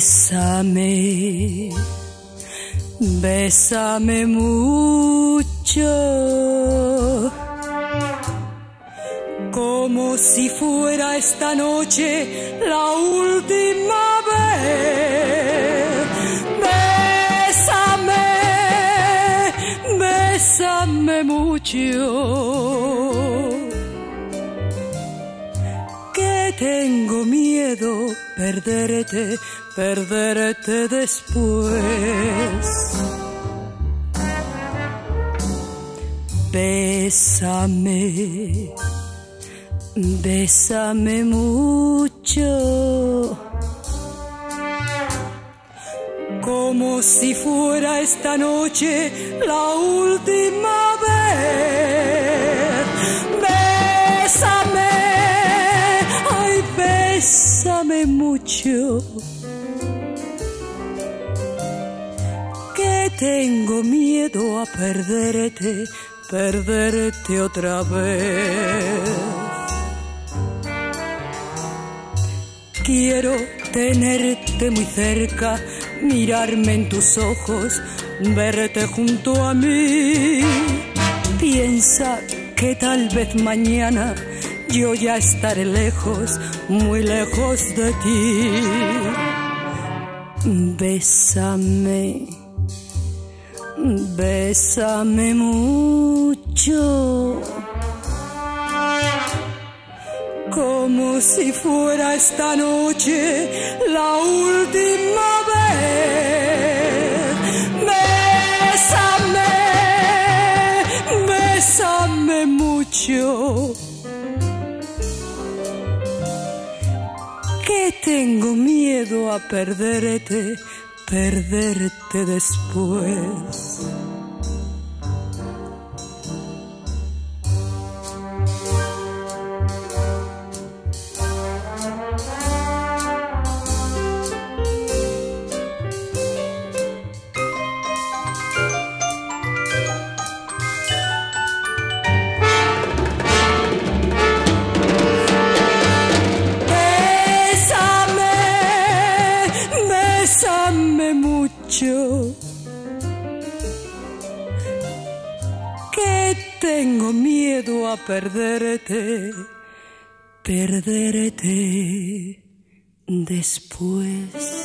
Bésame, bésame mucho, como si fuera esta noche la última vez. Bésame, bésame mucho tengo miedo perderte, perderte después. Bésame, bésame mucho. Como si fuera esta noche la última vez. Bésame bésame mucho. Tengo miedo a perderte, perderte otra vez. Quiero tenerte muy cerca, mirarme en tus ojos, verte junto a mí. Piensa que tal vez mañana yo ya estaré lejos, muy lejos de ti. Bésame, bésame mucho, como si fuera esta noche la última vez. Bésame, bésame mucho. Tengo miedo a perderte, perderte después. Tengo miedo a perderte, perderte después.